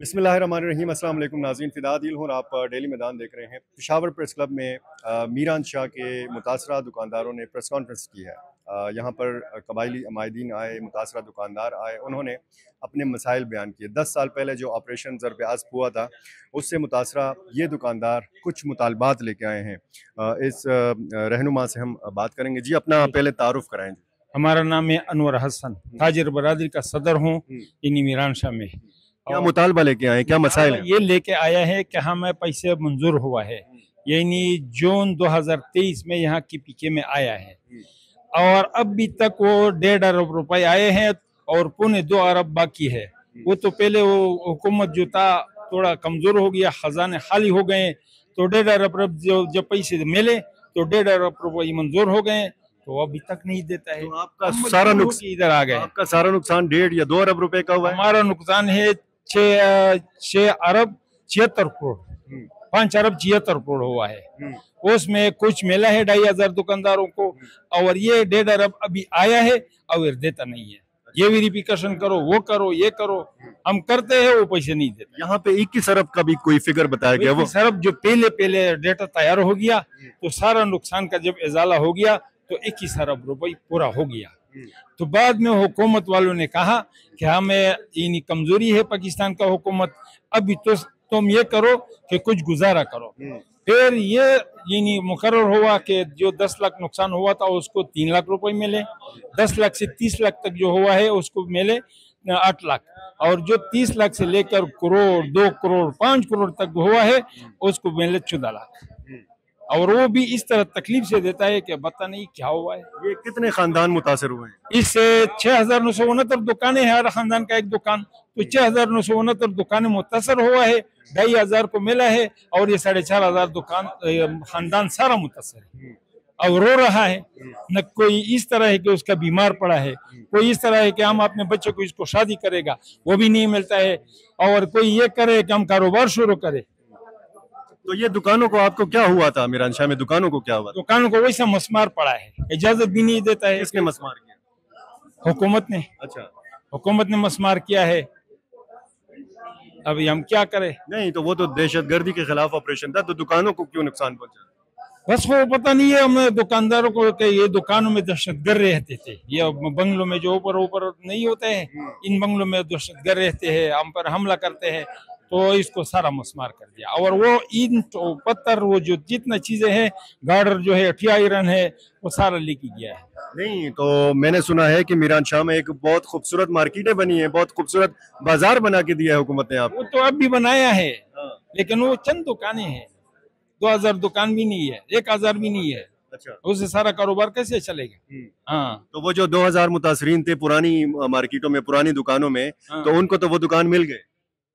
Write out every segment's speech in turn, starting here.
بسم اللہ الرحمن الرحیم السلام علیکم ناظرین فدا دل ہوں آپ ڈیلی میدان دیکھ رہے ہیں۔ پشاور پریس کلب میں میران شاہ کے متاثرہ دکانداروں نے پریس کانفرنس کی ہے۔ یہاں پر قبائلی عمائدین آئے متاثرہ دکاندار آئے انہوں نے اپنے مسائل بیان کیے۔ دس سال پہلے جو آپریشن ضرب عصب ہوا تھا اس سے متاثرہ یہ دکاندار کچھ مطالبات لے کے آئے ہیں۔ اس رہنما سے ہم بات کریں گے۔ جی اپنا پہلے تعارف کرائیں۔ جی ہمارا نام ہے انور حسن تاجر برادری کا صدر ہوں۔ انہی میران شاہ میں۔ کیا مطالبہ لے کے آئے کیا مسائل ہیں؟ یہ لے کے آیا ہے کہ ہمیں پیسے منظور ہوا ہے یعنی جون دو ہزار تیئیس میں یہاں کی پی کے میں آیا ہے۔ اور اب بھی تک وہ ڈیڑھ ارب روپے آئے ہیں اور پونے دو ارب باقی ہے۔ وہ تو پہلے وہ حکومت جو تھا تھوڑا کمزور ہو گیا خزانے خالی ہو گئے۔ تو ڈیڑھ ارب جو جب پیسے ملے تو ڈیڑھ ارب روپے منظور ہو گئے۔ تو ابھی تک نہیں دیتا ہے۔ آپ کا سارا نقصان ادھر آ گئے۔ آپ کا سارا نقصان ڈیڑھ یا دو ارب روپے کا ہوا ہے؟ ہمارا نقصان ہے چھ چھ ارب چھہتر کروڑ پانچ ارب چھہتر کروڑ ہوا ہے اس میں کچھ ملا ہے ڈھائی ہزار دکانداروں کو اور یہ ڈیڑھ ارب ابھی آیا ہے اور دیتا نہیں ہے یہ ویریفیکیشن کرو وہ کرو یہ کرو ہم کرتے ہیں وہ پیسے نہیں دیتے یہاں پہ اکیس ارب کا بھی کوئی فگر بتایا گیا وہ سرب جو پہلے پہلے ڈیٹا تیار ہو گیا تو سارا نقصان کا جب ازالہ ہو گیا تو اکیس ارب روپے پورا ہو گیا تو بعد میں حکومت والوں نے کہا کہ ہمیں یعنی کمزوری ہے پاکستان کا حکومت ابھی تو تم یہ کرو کہ کچھ گزارا کرو۔ پھر یہ یعنی مقرر ہوا کہ جو دس لاکھ نقصان ہوا تھا اس کو تین لاکھ روپے ملے۔ دس لاکھ سے تیس لاکھ تک جو ہوا ہے اس کو ملے آٹھ لاکھ۔ اور جو تیس لاکھ سے لے کر کروڑ دو کروڑ پانچ کروڑ تک ہوا ہے اس کو ملے چودہ لاکھ۔ اور وہ بھی اس طرح تکلیف سے دیتا ہے کہ پتہ نہیں کیا ہوا ہے۔ یہ کتنے خاندان متاثر ہوئے ہیں؟ اس سے چھ ہزار نو سو انہتر دکانیں ہیں ہر خاندان کا ایک دکان۔ تو چھ ہزار نو سو انہتر دکانیں متاثر ہوا ہے ڈھائی ہزار کو ملا ہے اور یہ ساڑھے چار ہزار دکان خاندان سارا متاثر ہے۔ اور رو رہا ہے۔ نہ کوئی اس طرح ہے کہ اس کا بیمار پڑا ہے کوئی اس طرح ہے کہ ہم اپنے بچے کو اس کو شادی کرے گا وہ بھی نہیں ملتا ہے۔ اور کوئی یہ کرے کہ ہم کاروبار شروع کرے۔ تو یہ دکانوں کو آپ کو کیا ہوا تھا میران شاہ میں دکانوں کو کیا ہوا تھا؟ دکانوں کو ویسا مسمار پڑا ہے اجازت بھی نہیں دیتا ہے۔ کس نے مسمار کیا؟ حکومت نے۔ اچھا۔ حکومت نے مسمار کیا ہے۔ ابھی ہم کیا کریں؟ نہیں تو وہ تو دہشت گردی کے خلاف آپریشن تھا تو دکانوں کو کیوں نقصان پہنچا؟ بس وہ پتہ نہیں ہے ہمیں دکانداروں کو کہ یہ دکانوں میں دہشت گر رہتے تھے۔ یہ بنگلوں میں جو اوپر اوپر نہیں ہوتے ہیں ان بنگلوں میں دہشت گر رہتے ہیں ہم پر حملہ کرتے ہیں۔ تو اس کو سارا مسمار کر دیا۔ اور وہ این پتھر وہ جو جتنا چیزیں ہیں گارڈر جو ہے اٹھیا آئرن ہے وہ سارا لے کے گیا ہے۔ نہیں تو میں نے سنا ہے کہ میران شاہ میں ایک بہت خوبصورت مارکیٹیں بنی ہیں بہت خوبصورت بازار بنا کے دیا ہے حکومت نے آپ۔ وہ تو اب بھی بنایا ہے لیکن وہ چند دکانیں ہیں۔ دو ہزار دکان بھی نہیں ہے ایک ہزار بھی نہیں ہے۔ اچھا۔ اس سے سارا کاروبار کیسے چلے گا؟ ہاں۔ تو وہ جو دو ہزار متاثرین تھے پرانی مارکیٹوں میں پرانی دکانوں میں ہاں۔ تو ان کو تو وہ دکان مل گئے۔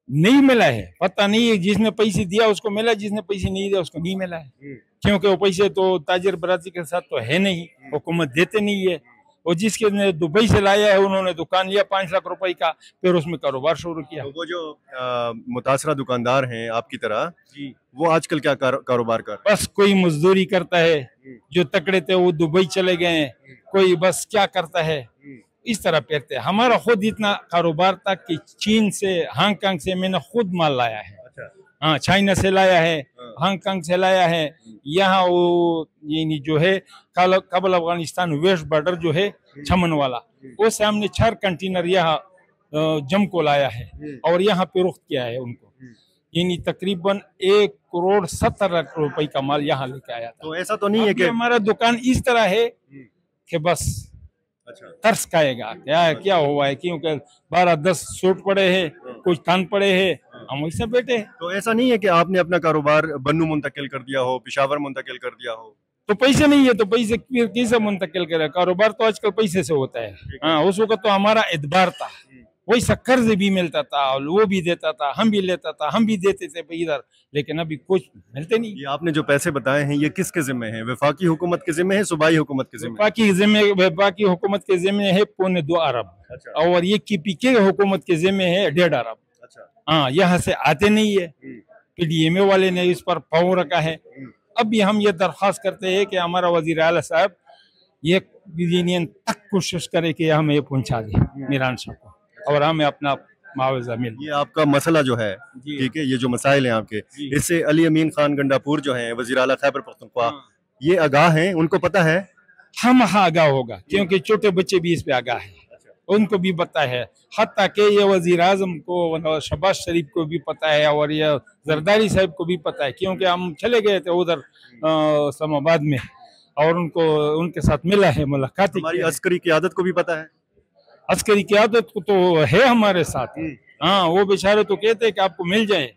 نہیں ملا ہے پتہ نہیں ہے جس نے پیسے دیا اس کو ملا جس نے پیسے نہیں دیا اس کو نہیں ملا ہے۔ کیونکہ وہ پیسے تو تاجر برادری کے ساتھ تو ہے نہیں حکومت دیتے نہیں ہے۔ اور جس کے نے دبئی سے لایا ہے انہوں نے دکان لیا پانچ لاکھ روپے کا پھر اس میں کاروبار شروع کیا۔ وہ جو متاثرہ دکاندار ہیں آپ کی طرح وہ آج کل کیا کار- کاروبار کر بس کوئی مزدوری کرتا ہے جو تکڑے تھے وہ دبئی چلے گئے ہیں۔ کوئی بس کیا کرتا ہے؟ اس طرح پھرتے ہیں۔ ہمارا خود اتنا کاروبار تھا کہ چین سے ہانگ کانگ سے میں نے خود مال لایا ہے۔ اچھا۔ ہاں چائنا سے لایا ہے ہانگ کانگ سے لایا ہے۔ یہاں وہ یعنی جو ہے قبل افغانستان ویسٹ بارڈر جو ہے چھمن والا۔ وہ سے ہم نے چار کنٹینر یہاں جم کو لایا ہے۔ اور یہاں پہ رخ کیا ہے ان کو۔ یعنی تقریباً ایک کروڑ ستر لاکھ روپے کا مال یہاں لے کے آیا تھا۔ تو ایسا تو نہیں ہے کہ ہمارا دکان اس طرح ہے کہ بس ترس کھائے گا۔ کیا کیا ہوا ہے؟ کیونکہ بارہ دس سوٹ پڑے ہیں کچھ کان پڑے ہیں۔ ہم ویسے بیٹھے۔ ہیں تو ایسا نہیں ہے کہ آپ نے اپنا کاروبار بنو منتقل کر دیا ہو پشاور منتقل کر دیا ہو۔ تو پیسے نہیں ہے تو پیسے کیسے منتقل کرے؟ کاروبار تو آج کل پیسے سے ہوتا ہے۔ ہاں اس وقت تو ہمارا ادبار تھا۔ ویسا قرض بھی ملتا تھا اور وہ بھی دیتا تھا ہم بھی لیتا تھا ہم بھی دیتے تھے ادھر لیکن ابھی کچھ ملتے نہیں۔ یہ آپ نے جو پیسے بتائے ہیں یہ کس کے ذمہ ہیں؟ وفاقی حکومت کے ذمہ ہیں صوبائی حکومت کے ذمہ باقی ذمہ باقی حکومت کے ذمہ ہے پونے دو ارب اچھا۔ اور یہ کی پی کے حکومت کے ذمہ ہے ڈیڑھ ارب اچھا۔ ہاں یہاں سے آتے نہیں ہے۔ پی ڈی ایم اے والے نے اس پر پاؤں رکھا ہے۔ اب بھی ہم یہ درخواست کرتے ہیں کہ ہمارا وزیر اعلیٰ صاحب یہ یونین تک کوشش کرے کہ ہمیں یہ پہنچا دے میران شاہ کو۔ اور ہمیں اپنا معاوضہ مل یہ آپ کا مسئلہ جو ہے جی۔ ٹھیک ہے یہ جو مسائل ہیں آپ کے جی۔ اس سے علی امین خان گنڈا پور جو ہیں وزیر اعلیٰ خیبر پختونخوا ہاں۔ یہ آگاہ ہیں؟ ان کو پتہ ہے؟ ہم ہاں آگاہ ہوگا جی۔ کیونکہ چھوٹے بچے بھی اس پہ آگاہ ہیں۔ اچھا۔ ان کو بھی پتہ ہے حتیٰ کہ یہ وزیر اعظم کو شباز شریف کو بھی پتہ ہے اور یہ زرداری صاحب کو بھی پتہ ہے کیونکہ ہم چلے گئے تھے ادھر اسلام آباد میں۔ اور ان کو ان کے ساتھ ملا ہے ملاقات ہماری عسکری قیادت کو بھی پتہ ہے؟ عسکری قیادت کو تو ہے ہمارے ساتھ۔ جی۔ ہاں وہ بیچارے تو کہتے کہ آپ کو مل جائے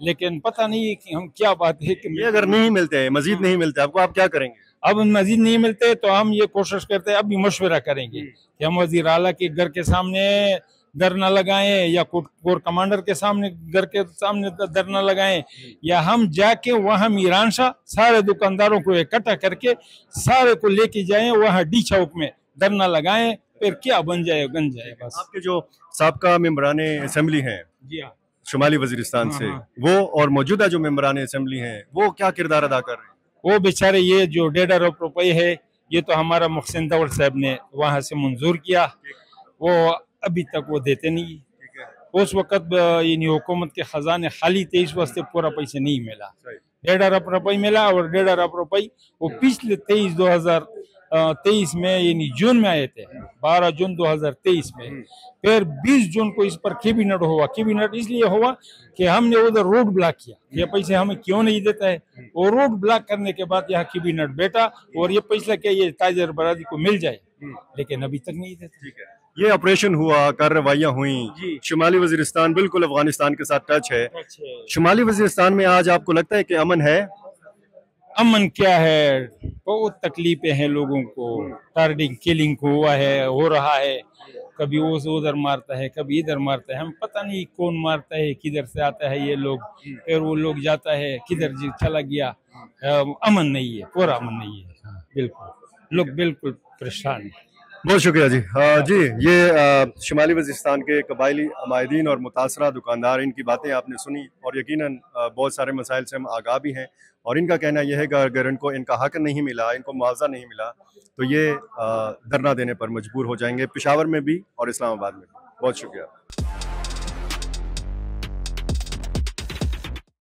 لیکن پتہ نہیں کہ ہم کیا بات ہے کہ اگر نہیں ملتے مزید ہاں۔ نہیں ملتے آپ کو آپ کیا کریں گے؟ اب مزید نہیں ملتے تو ہم یہ کوشش کرتے اب بھی مشورہ کریں گے جی۔ کہ ہم وزیر اعلیٰ کے گھر کے سامنے در نہ لگائیں یا کور کمانڈر کے سامنے گھر کے سامنے در نہ لگائیں۔ جی۔ یا ہم جا کے وہاں میران شاہ سارے دکانداروں کو اکٹھا کر کے سارے کو لے کے جائیں وہاں ڈی چوک میں در نہ لگائیں۔ پھر کیا بن جائے بن جائے بس۔ آپ کے جو سابقہ ممبران اسمبلی ہیں جی ہاں۔ شمالی وزیرستان ہاں، سے ہاں۔ وہ اور موجودہ جو ممبران اسمبلی ہیں وہ کیا کردار ادا کر رہے ہیں؟ وہ بیچارے یہ جو ڈیڑھ ارب روپئے ہے یہ تو ہمارا محسن دور صاحب نے وہاں سے منظور کیا۔ وہ ابھی تک وہ دیتے نہیں۔ اس وقت یعنی حکومت کے خزانے خالی تھے اس واسطے پورا پیسے نہیں ملا۔ ڈیڑھ ارب روپئے ملا اور ڈیڑھ ارب روپئے وہ پچھلے تیئیس دو ہزار تیئیس میں یعنی جون میں آئے تھے۔ بارہ جون دو ہزار تیئیس میں۔ پھر بیس جون کو اس پر کیبینٹ ہوا۔ کیبینٹ اس لیے ہوا کہ ہم نے ادھر روڈ بلاک کیا۔ یہ پیسے ہمیں کیوں نہیں دیتا ہے؟ وہ روڈ بلاک کرنے کے بعد یہاں کیبینٹ بیٹا اور یہ پیسہ کہ یہ تاجر برادری کو مل جائے۔ لیکن ابھی تک نہیں دیتا۔ یہ آپریشن ہوا کارروائیاں ہوئیں۔ جی۔ شمالی وزیرستان بالکل افغانستان کے ساتھ ٹچ ہے۔ اچھا۔ شمالی وزیرستان میں آج آپ کو لگتا ہے کہ امن ہے؟ امن کیا ہے؟ بہت تکلیفیں ہیں لوگوں کو۔ ٹارڈنگ، کلنگ ہوا ہے، ہو رہا ہے۔ کبھی وہ ادھر مارتا ہے، کبھی ادھر مارتا ہے۔ ہم پتہ نہیں کون مارتا ہے، کدھر سے آتا ہے یہ لوگ۔ پھر وہ لوگ جاتا ہے، کدھر جی چلا گیا۔ امن نہیں ہے، پورا امن نہیں ہے۔ ہاں، بالکل۔ لوگ بالکل پریشان ہیں۔ بہت شکریہ جی۔ جی یہ شمالی وزیرستان کے قبائلی عمائدین اور متاثرہ دکاندار ان کی باتیں آپ نے سنی اور یقیناً بہت سارے مسائل سے ہم آگاہ بھی ہیں۔ اور ان کا کہنا یہ ہے کہ اگر ان کو ان کا حق نہیں ملا ان کو معاوضہ نہیں ملا تو یہ دھرنا دینے پر مجبور ہو جائیں گے پشاور میں بھی اور اسلام آباد میں بھی۔ بہت شکریہ۔